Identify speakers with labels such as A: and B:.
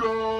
A: Freedom!